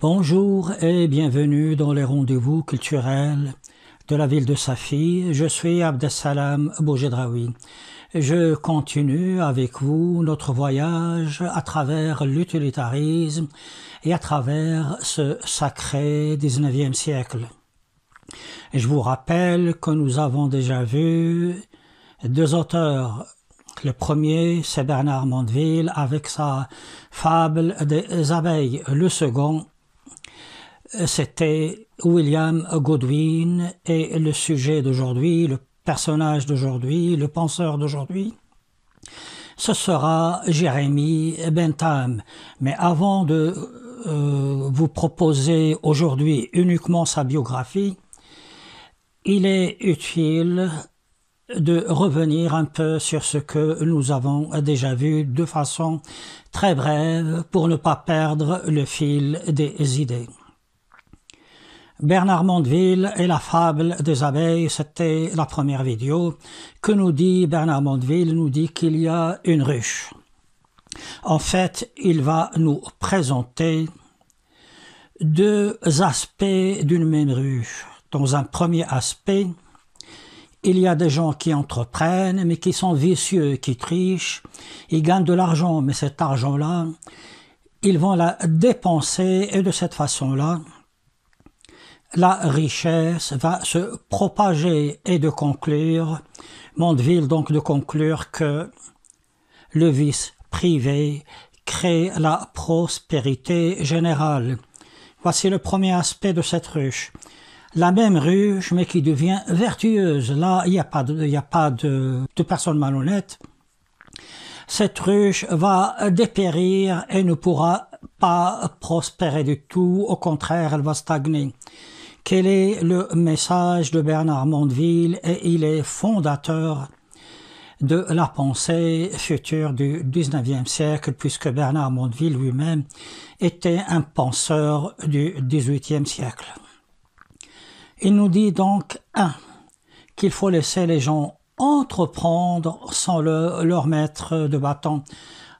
Bonjour et bienvenue dans les rendez-vous culturels de la ville de Safi. Je suis Abdessalam Boujedraoui. Je continue avec vous notre voyage à travers l'utilitarisme et à travers ce sacré 19e siècle. Je vous rappelle que nous avons déjà vu deux auteurs. Le premier, c'est Bernard Mondeville avec sa fable des abeilles. Le second, c'était William Godwin et le sujet d'aujourd'hui, le personnage d'aujourd'hui, le penseur d'aujourd'hui, ce sera Jérémie Bentham. Mais avant de euh, vous proposer aujourd'hui uniquement sa biographie, il est utile de revenir un peu sur ce que nous avons déjà vu de façon très brève pour ne pas perdre le fil des idées. Bernard Mondeville et la fable des abeilles, c'était la première vidéo que nous dit Bernard Mondeville, nous dit qu'il y a une ruche. En fait, il va nous présenter deux aspects d'une même ruche. Dans un premier aspect, il y a des gens qui entreprennent, mais qui sont vicieux, qui trichent, ils gagnent de l'argent, mais cet argent-là, ils vont la dépenser et de cette façon-là, la richesse va se propager et de conclure, Mondeville donc de conclure que le vice privé crée la prospérité générale. Voici le premier aspect de cette ruche. La même ruche, mais qui devient vertueuse. Là, il n'y a pas de, il a pas de, de personnes malhonnêtes. Cette ruche va dépérir et ne pourra pas prospérer du tout. Au contraire, elle va stagner. Quel est le message de Bernard Mondeville et il est fondateur de la pensée future du XIXe siècle puisque Bernard Mondeville lui-même était un penseur du XVIIIe siècle. Il nous dit donc, un, qu'il faut laisser les gens entreprendre sans le, leur mettre de bâton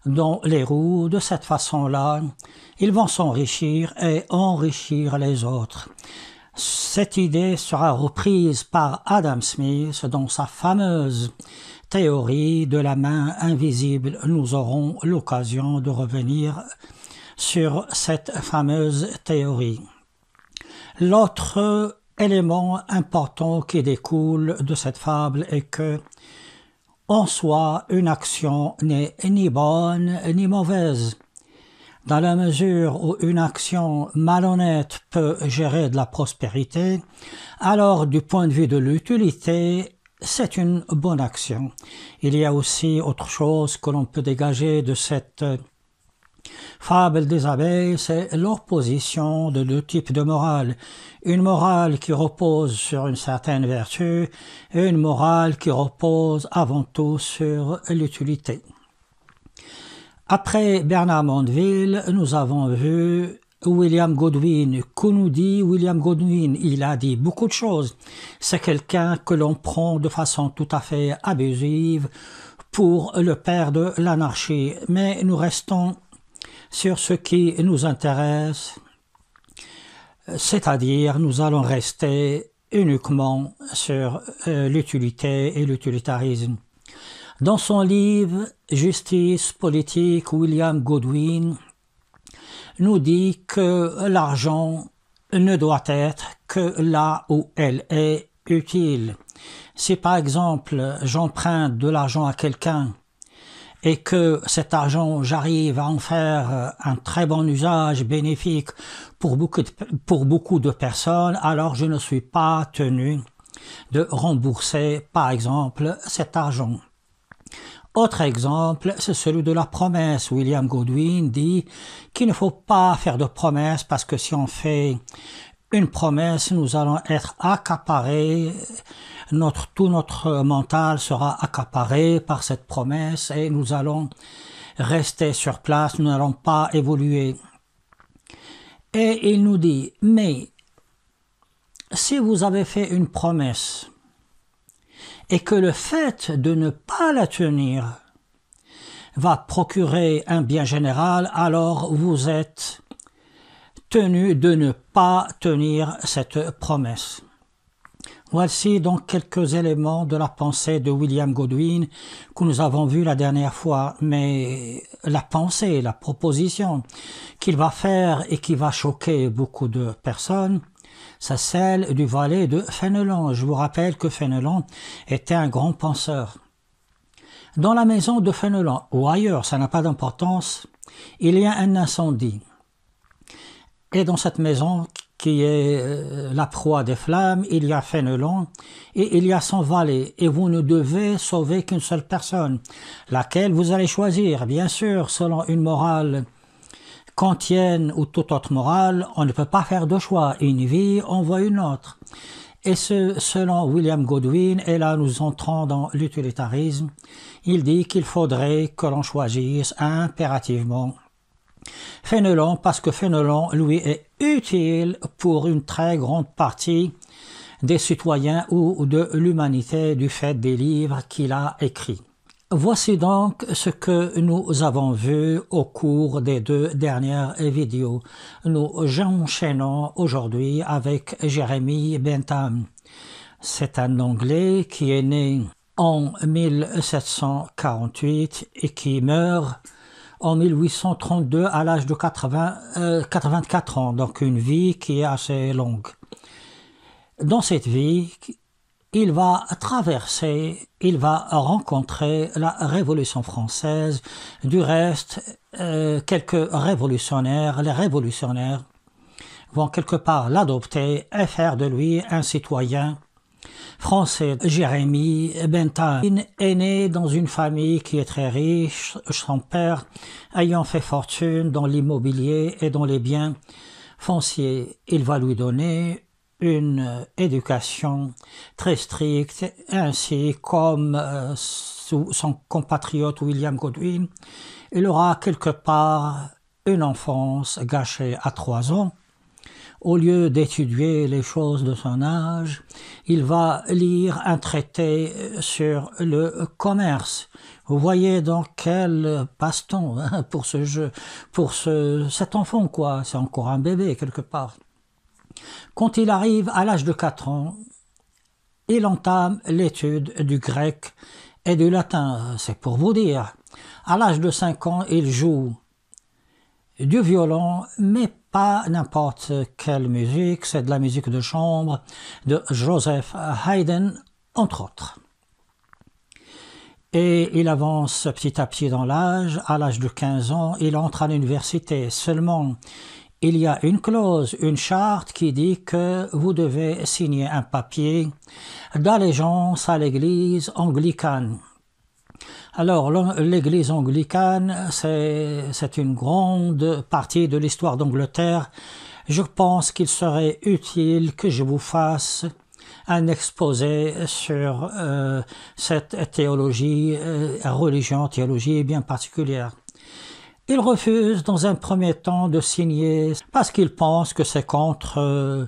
dans les roues. De cette façon-là, ils vont s'enrichir et enrichir les autres. Cette idée sera reprise par Adam Smith dans sa fameuse théorie de la main invisible. Nous aurons l'occasion de revenir sur cette fameuse théorie. L'autre élément important qui découle de cette fable est que en soi, une action n'est ni bonne ni mauvaise. Dans la mesure où une action malhonnête peut gérer de la prospérité, alors du point de vue de l'utilité, c'est une bonne action. Il y a aussi autre chose que l'on peut dégager de cette fable des abeilles, c'est l'opposition de deux types de morale. Une morale qui repose sur une certaine vertu et une morale qui repose avant tout sur l'utilité. Après Bernard Mondeville, nous avons vu William Godwin. Que nous dit William Godwin? Il a dit beaucoup de choses. C'est quelqu'un que l'on prend de façon tout à fait abusive pour le père de l'anarchie. Mais nous restons sur ce qui nous intéresse, c'est-à-dire nous allons rester uniquement sur euh, l'utilité et l'utilitarisme. Dans son livre Justice politique, William Godwin nous dit que l'argent ne doit être que là où elle est utile. Si par exemple j'emprunte de l'argent à quelqu'un et que cet argent, j'arrive à en faire un très bon usage bénéfique pour beaucoup, de, pour beaucoup de personnes, alors je ne suis pas tenu de rembourser, par exemple, cet argent. Autre exemple, c'est celui de la promesse. William Godwin dit qu'il ne faut pas faire de promesses parce que si on fait une promesse, nous allons être accaparés, tout notre mental sera accaparé par cette promesse et nous allons rester sur place, nous n'allons pas évoluer. Et il nous dit, mais si vous avez fait une promesse et que le fait de ne pas la tenir va procurer un bien général, alors vous êtes tenu de ne pas tenir cette promesse. Voici donc quelques éléments de la pensée de William Godwin que nous avons vu la dernière fois, mais la pensée, la proposition qu'il va faire et qui va choquer beaucoup de personnes, c'est celle du valet de Fénelon. Je vous rappelle que Fénelon était un grand penseur. Dans la maison de Fénelon, ou ailleurs, ça n'a pas d'importance, il y a un incendie. Et dans cette maison, qui est euh, la proie des flammes, il y a Fénelon et il y a son valet, et vous ne devez sauver qu'une seule personne, laquelle vous allez choisir, bien sûr, selon une morale kantienne ou toute autre morale, on ne peut pas faire de choix, une vie envoie une autre. Et ce, selon William Godwin, et là nous entrons dans l'utilitarisme, il dit qu'il faudrait que l'on choisisse impérativement Fénelon parce que Fénelon, lui, est utile pour une très grande partie des citoyens ou de l'humanité du fait des livres qu'il a écrits. Voici donc ce que nous avons vu au cours des deux dernières vidéos. Nous enchaînons aujourd'hui avec Jérémie Bentham. C'est un Anglais qui est né en 1748 et qui meurt en 1832 à l'âge de 80, 84 euh, ans, donc une vie qui est assez longue. Dans cette vie, il va traverser, il va rencontrer la Révolution française. Du reste, euh, quelques révolutionnaires, les révolutionnaires, vont quelque part l'adopter et faire de lui un citoyen français. Jérémie Bentham est né dans une famille qui est très riche, son père ayant fait fortune dans l'immobilier et dans les biens fonciers. Il va lui donner une éducation très stricte, ainsi comme euh, son compatriote William Godwin. Il aura quelque part une enfance gâchée à trois ans au lieu d'étudier les choses de son âge, il va lire un traité sur le commerce. Vous voyez dans quel passe-temps hein, pour ce jeu, pour ce, cet enfant quoi, c'est encore un bébé quelque part. Quand il arrive à l'âge de 4 ans, il entame l'étude du grec et du latin, c'est pour vous dire. À l'âge de 5 ans, il joue du violon, mais pas n'importe quelle musique, c'est de la musique de chambre de Joseph Haydn, entre autres. Et il avance petit à petit dans l'âge. À l'âge de 15 ans, il entre à l'université. Seulement, il y a une clause, une charte qui dit que vous devez signer un papier d'allégeance à l'église anglicane. Alors, l'Église anglicane, c'est une grande partie de l'histoire d'Angleterre. Je pense qu'il serait utile que je vous fasse un exposé sur euh, cette théologie, euh, religion, théologie bien particulière. Il refuse dans un premier temps de signer parce qu'il pense que c'est contre euh,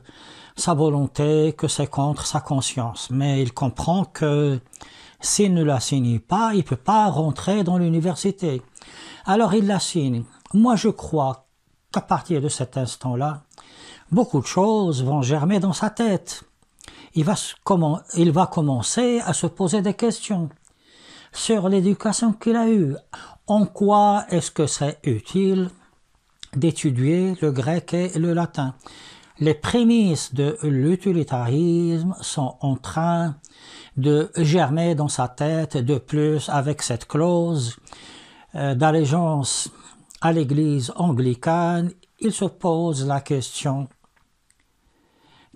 sa volonté, que c'est contre sa conscience. Mais il comprend que s'il ne la signe pas, il ne peut pas rentrer dans l'université. Alors il la signe. Moi je crois qu'à partir de cet instant-là, beaucoup de choses vont germer dans sa tête. Il va, il va commencer à se poser des questions sur l'éducation qu'il a eue. En quoi est-ce que c'est utile d'étudier le grec et le latin? Les prémices de l'utilitarisme sont en train de germer dans sa tête de plus avec cette clause euh, d'allégeance à l'Église anglicane, il se pose la question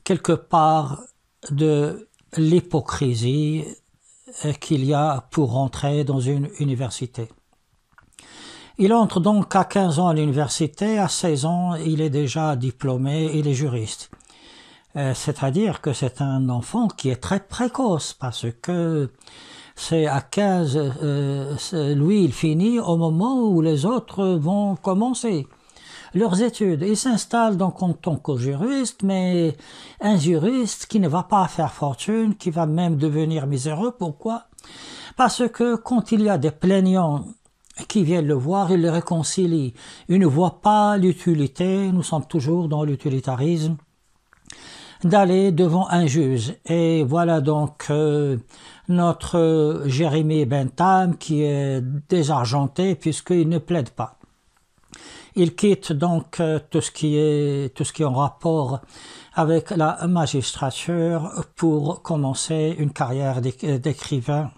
quelque part de l'hypocrisie qu'il y a pour entrer dans une université. Il entre donc à 15 ans à l'université, à 16 ans, il est déjà diplômé, il est juriste. Euh, c'est-à-dire que c'est un enfant qui est très précoce parce que c'est à 15, euh, lui il finit au moment où les autres vont commencer leurs études. Il s'installe donc en tant que juriste, mais un juriste qui ne va pas faire fortune, qui va même devenir miséreux. Pourquoi? Parce que quand il y a des plaignants qui viennent le voir, il les réconcilie. Il ne voit pas l'utilité, nous sommes toujours dans l'utilitarisme, d'aller devant un juge. Et voilà donc euh, notre Jérémie Bentham qui est désargenté puisqu'il ne plaide pas. Il quitte donc euh, tout ce qui est tout ce qui est en rapport avec la magistrature pour commencer une carrière d'écrivain.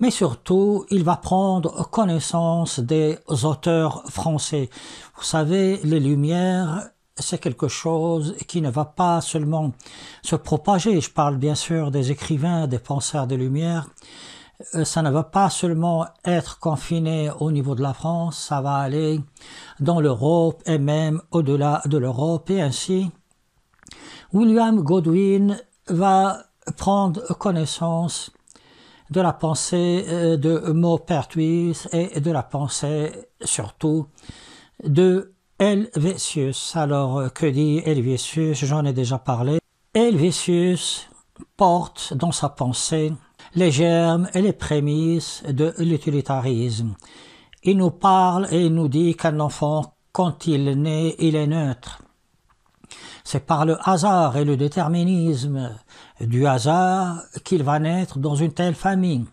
Mais surtout, il va prendre connaissance des auteurs français. Vous savez, les Lumières, c'est quelque chose qui ne va pas seulement se propager. Je parle bien sûr des écrivains, des penseurs des Lumières. Euh, ça ne va pas seulement être confiné au niveau de la France, ça va aller dans l'Europe et même au-delà de l'Europe et ainsi. William Godwin va prendre connaissance de la pensée euh, de Maupertuis et de la pensée surtout de Helvétius. Alors, euh, que dit Helvétius J'en ai déjà parlé. Helvétius porte dans sa pensée les germes et les prémices de l'utilitarisme. Il nous parle et il nous dit qu'un enfant, quand il naît, il est neutre. C'est par le hasard et le déterminisme du hasard qu'il va naître dans une telle famille.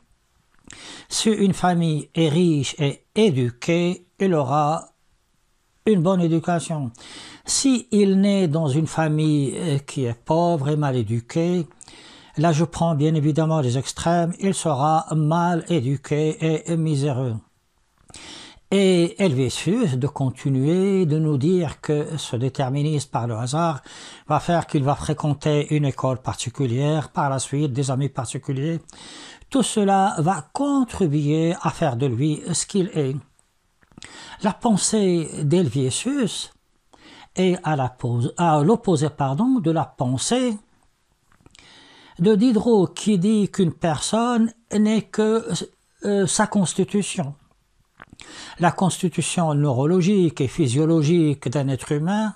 Si une famille est riche et éduquée, il aura une bonne éducation. Si il naît dans une famille euh, qui est pauvre et mal éduquée, là je prends bien évidemment les extrêmes, il sera mal éduqué et miséreux. Et Helvétius de continuer de nous dire que ce déterminisme par le hasard va faire qu'il va fréquenter une école particulière, par la suite des amis particuliers. Tout cela va contribuer à faire de lui ce qu'il est. La pensée d'Helvétius est à l'opposé pardon, de la pensée de Diderot qui dit qu'une personne n'est que euh, sa constitution. La constitution neurologique et physiologique d'un être humain,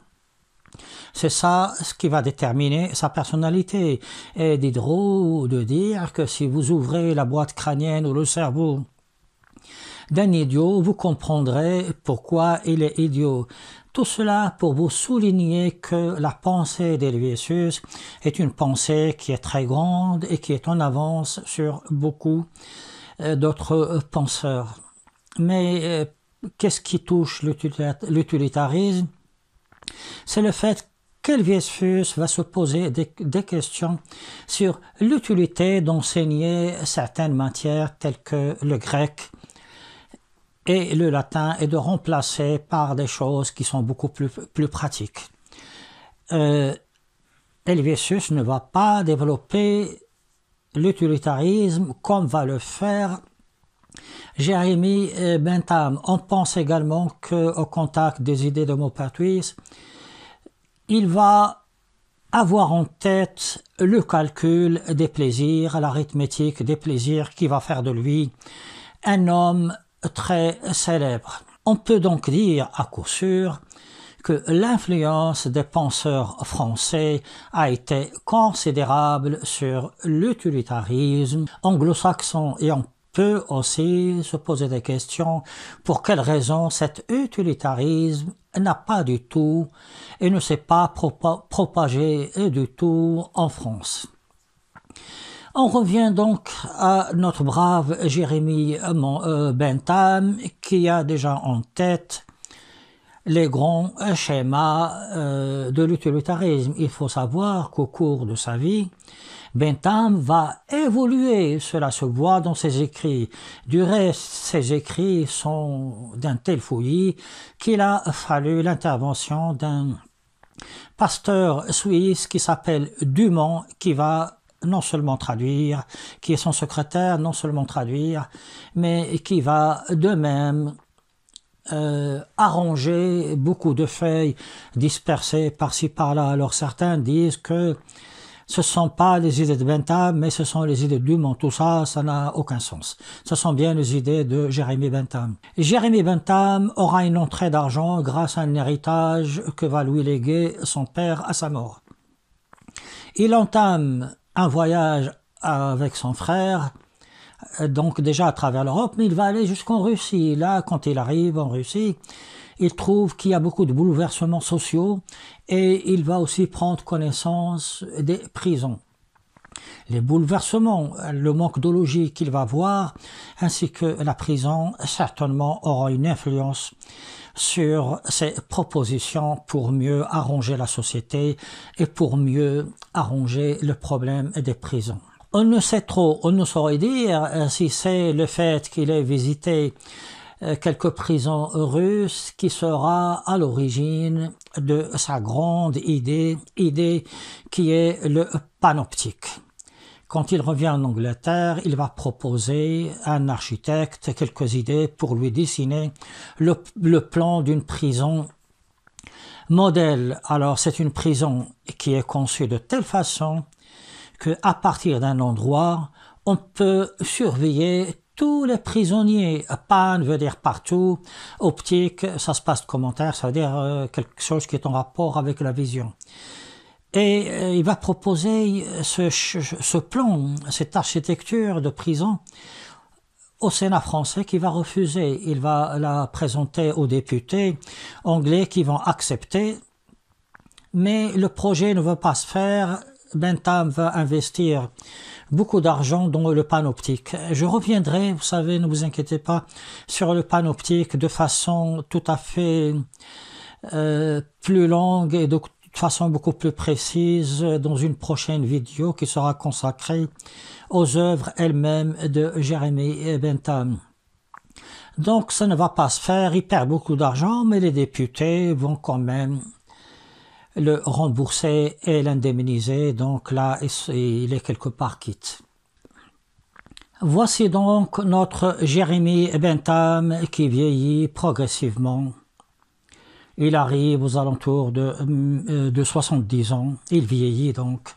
c'est ça ce qui va déterminer sa personnalité. Et Diderot de dire que si vous ouvrez la boîte crânienne ou le cerveau d'un idiot, vous comprendrez pourquoi il est idiot. Tout cela pour vous souligner que la pensée d'Helvétius est une pensée qui est très grande et qui est en avance sur beaucoup euh, d'autres penseurs. Mais euh, qu'est-ce qui touche l'utilitarisme? C'est le fait qu'Helvétius va se poser des, questions sur l'utilité d'enseigner certaines matières telles que le grec et le latin et de remplacer par des choses qui sont beaucoup plus, plus pratiques. Euh, ne va pas développer l'utilitarisme comme va le faire Jérémie Bentham, on pense également qu'au contact des idées de Maupertuis, il va avoir en tête le calcul des plaisirs, l'arithmétique des plaisirs qui va faire de lui un homme très célèbre. On peut donc dire à coup sûr que l'influence des penseurs français a été considérable sur l'utilitarisme anglo-saxon et en peut aussi se poser des questions pour quelle raison cet utilitarisme n'a pas du tout et ne s'est pas propagé du tout en France. On revient donc à notre brave Jérémie euh, Bentham qui a déjà en tête les grands schémas euh, de l'utilitarisme. Il faut savoir qu'au cours de sa vie, Bentham va évoluer, cela se voit dans ses écrits. Du reste, ses écrits sont d'un tel fouillis qu'il a fallu l'intervention d'un pasteur suisse qui s'appelle Dumont, qui va non seulement traduire, qui est son secrétaire, non seulement traduire, mais qui va de même euh, arranger beaucoup de feuilles dispersées par-ci par-là. Alors certains disent que ce ne sont pas les idées de Bentham, mais ce sont les idées de Dumont. Tout ça, ça n'a aucun sens. Ce sont bien les idées de Jérémie Bentham. Jérémie Bentham aura une entrée d'argent grâce à un héritage que va lui léguer son père à sa mort. Il entame voyage avec son frère donc déjà à travers l'Europe, mais il va aller jusqu'en Russie. Là, quand il arrive en Russie, il trouve qu'il y a beaucoup de bouleversements sociaux et il va aussi prendre connaissance des prisons. Les bouleversements, le manque de logique qu'il va voir, ainsi que la prison, certainement aura une influence sur ses propositions pour mieux arranger la société et pour mieux arranger le problème des prisons. On ne sait trop, on ne saurait dire si c'est le fait qu'il ait visité euh, quelques prisons russes qui sera à l'origine de sa grande idée, idée qui est le panoptique. Quand il revient en Angleterre, il va proposer à un architecte quelques idées pour lui dessiner le, plan d'une prison modèle. Alors c'est une prison qui est conçue de telle façon que à partir d'un endroit, on peut surveiller tous les prisonniers. Pan veut dire partout. Optique, ça se passe de commentaire, ça veut dire euh, quelque chose qui est en rapport avec la vision. Et euh, il va proposer ce, ce, plan, cette architecture de prison au Sénat français qui va refuser. Il va la présenter aux députés anglais qui vont accepter. Mais le projet ne va pas se faire. Bentham va investir beaucoup d'argent dans le panoptique. Je reviendrai, vous savez, ne vous inquiétez pas, sur le panoptique de façon tout à fait euh, plus longue et de façon beaucoup plus précise dans une prochaine vidéo qui sera consacrée aux œuvres elles-mêmes de Jérémie Bentham. Donc ça ne va pas se faire, il perd beaucoup d'argent, mais les députés vont quand même le rembourser et l'indemniser, donc là il est quelque part quitte. Voici donc notre Jérémie Bentham qui vieillit progressivement. Il arrive aux alentours de, euh, de 70 ans, il vieillit donc.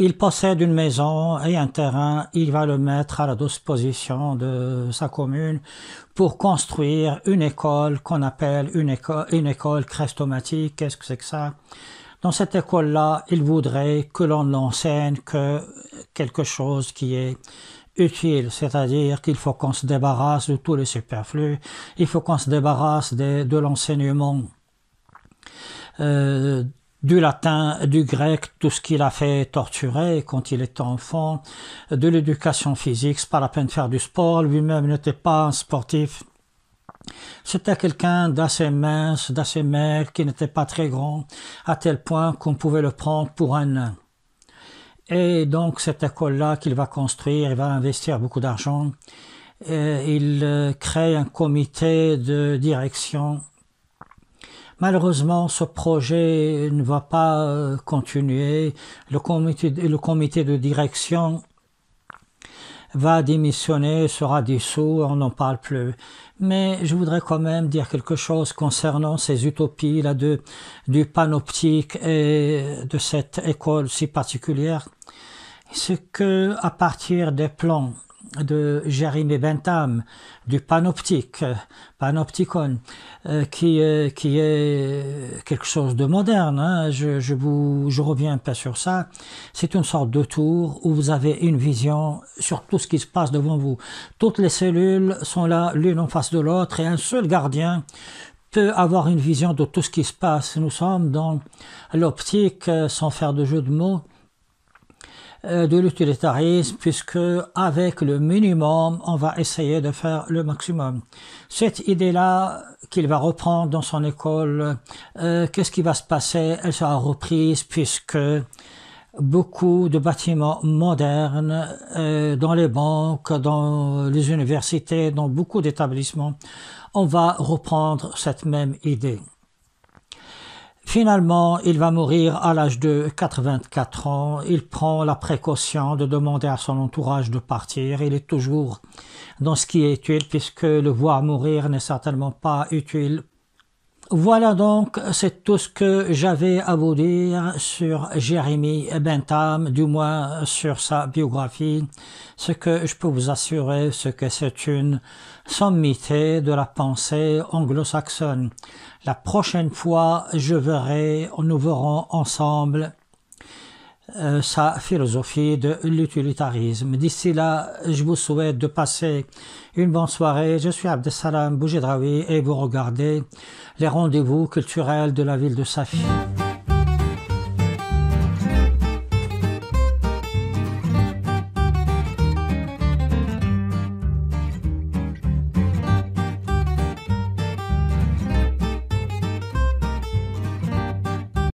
Il possède une maison et un terrain, il va le mettre à la disposition de sa commune pour construire une école qu'on appelle une école, une crestomatique. Qu'est-ce que c'est que ça? Dans cette école-là, il voudrait que l'on n'enseigne que quelque chose qui est utile, c'est-à-dire qu'il faut qu'on se débarrasse de tous les superflus, il faut qu'on se débarrasse de, de l'enseignement euh, du latin, du grec, tout ce qu'il a fait torturer quand il était enfant, de l'éducation physique, c'est pas la peine de faire du sport, lui-même n'était pas un sportif. C'était quelqu'un d'assez mince, d'assez maigre, qui n'était pas très grand, à tel point qu'on pouvait le prendre pour un nain. Et donc cette école-là qu'il va construire, il va investir beaucoup d'argent. Il euh, crée un comité de direction Malheureusement, ce projet ne va pas euh, continuer. Le comité, le comité de direction va démissionner, sera dissous, on n'en parle plus. Mais je voudrais quand même dire quelque chose concernant ces utopies là de, du panoptique et de cette école si particulière. C'est que à partir des plans de Jérémy Bentham, du panoptique, panopticon, euh, qui, est, qui est quelque chose de moderne. Hein. Je, je, vous, je reviens pas sur ça. C'est une sorte de tour où vous avez une vision sur tout ce qui se passe devant vous. Toutes les cellules sont là l'une en face de l'autre et un seul gardien peut avoir une vision de tout ce qui se passe. Nous sommes dans l'optique, euh, sans faire de jeu de mots, euh, de l'utilitarisme puisque avec le minimum, on va essayer de faire le maximum. Cette idée-là qu'il va reprendre dans son école, euh, qu'est-ce qui va se passer? Elle sera reprise puisque beaucoup de bâtiments modernes euh, dans les banques, dans les universités, dans beaucoup d'établissements, on va reprendre cette même idée. Finalement, il va mourir à l'âge de 84 ans. Il prend la précaution de demander à son entourage de partir. Il est toujours dans ce qui est utile puisque le voir mourir n'est certainement pas utile voilà donc, c'est tout ce que j'avais à vous dire sur Jérémy Bentham, du moins sur sa biographie. Ce que je peux vous assurer, c'est que c'est une sommité de la pensée anglo-saxonne. La prochaine fois, je verrai, nous verrons ensemble euh, sa philosophie de l'utilitarisme. D'ici là, je vous souhaite de passer une bonne soirée. Je suis Abdesalam Boujedraoui et vous regardez les rendez-vous culturels de la ville de Safi.